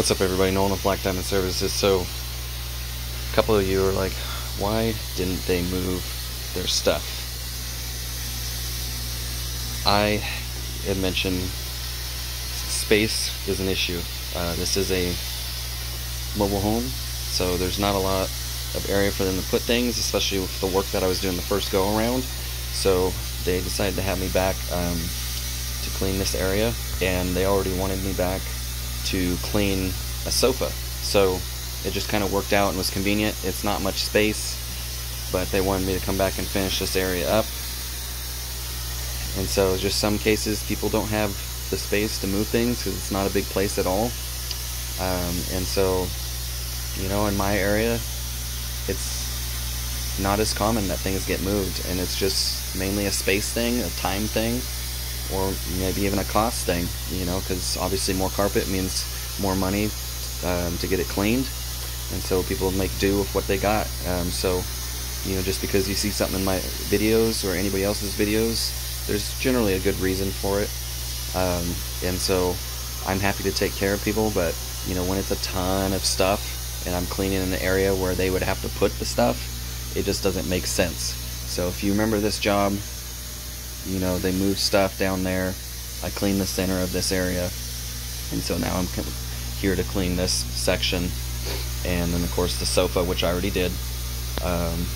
What's up, everybody? Nolan with Black Diamond Services. So, a couple of you are like, why didn't they move their stuff? I had mentioned space is an issue. Uh, this is a mobile home, so there's not a lot of area for them to put things, especially with the work that I was doing the first go around. So, they decided to have me back um, to clean this area, and they already wanted me back to clean a sofa. So it just kind of worked out and was convenient. It's not much space, but they wanted me to come back and finish this area up. And so just some cases people don't have the space to move things because it's not a big place at all. Um, and so, you know, in my area, it's not as common that things get moved, and it's just mainly a space thing, a time thing or maybe even a cost thing, you know, because obviously more carpet means more money um, to get it cleaned, and so people make do with what they got. Um, so, you know, just because you see something in my videos or anybody else's videos, there's generally a good reason for it, um, and so I'm happy to take care of people, but you know, when it's a ton of stuff and I'm cleaning an area where they would have to put the stuff, it just doesn't make sense. So if you remember this job, you know, they moved stuff down there. I cleaned the center of this area. And so now I'm here to clean this section. And then, of course, the sofa, which I already did. Um,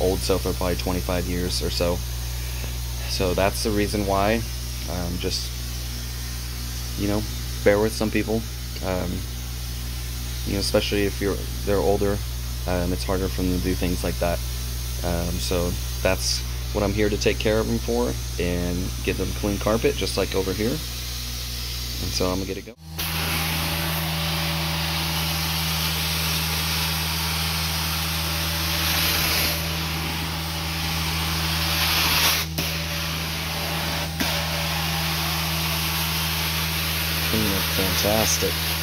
old sofa, probably 25 years or so. So that's the reason why. Um, just, you know, bear with some people. Um, you know, especially if you're they're older, um, it's harder for them to do things like that. Um, so that's what I'm here to take care of them for and give them clean carpet just like over here. And so I'm gonna get it going. Fantastic.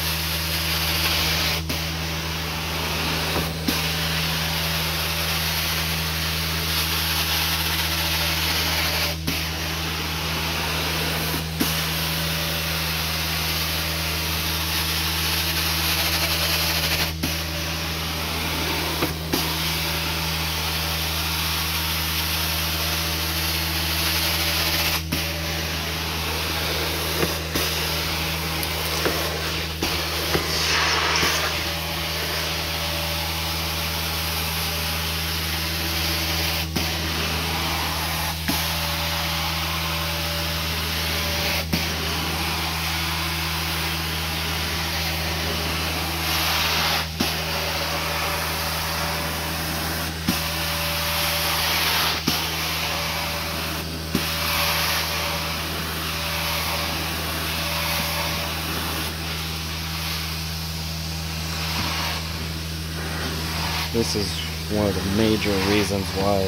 This is one of the major reasons why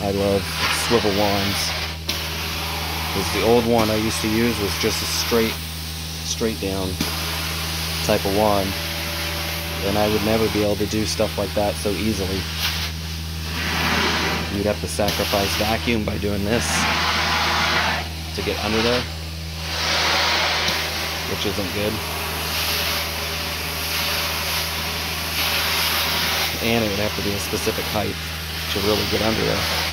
I love swivel wands. Because the old one I used to use was just a straight, straight down type of wand. And I would never be able to do stuff like that so easily. You'd have to sacrifice vacuum by doing this to get under there, which isn't good. And it would have to be a specific height to really get under there.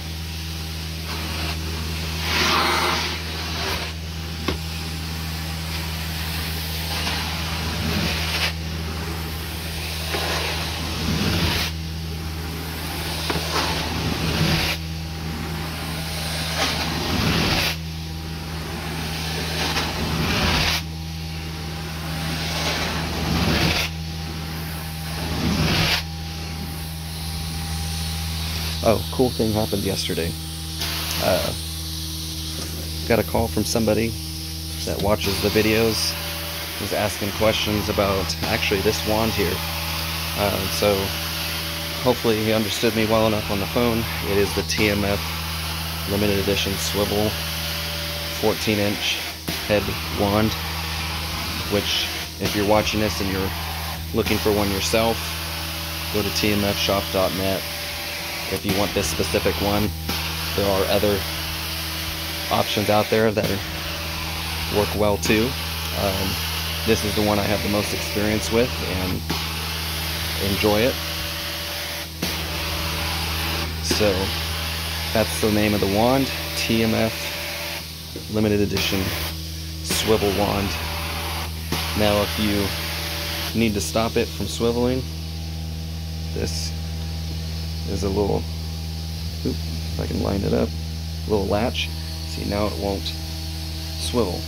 Oh, cool thing happened yesterday. Uh, got a call from somebody that watches the videos. Was asking questions about actually this wand here. Uh, so hopefully he understood me well enough on the phone. It is the TMF limited edition swivel 14 inch head wand. Which, if you're watching this and you're looking for one yourself, go to tmfshop.net if you want this specific one. There are other options out there that work well too. Um, this is the one I have the most experience with and enjoy it. So that's the name of the wand, TMF limited edition swivel wand. Now if you need to stop it from swiveling, this is a little, oop, if I can line it up, little latch. See now it won't swivel.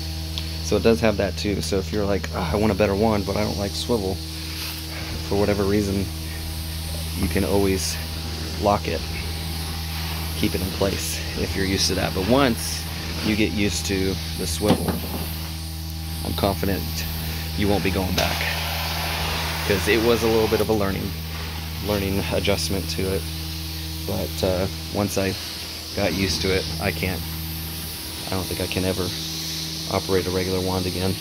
So it does have that too. So if you're like, oh, I want a better wand, but I don't like swivel, for whatever reason, you can always lock it, keep it in place if you're used to that. But once you get used to the swivel, I'm confident you won't be going back because it was a little bit of a learning learning adjustment to it. But uh, once I got used to it, I can't. I don't think I can ever operate a regular wand again.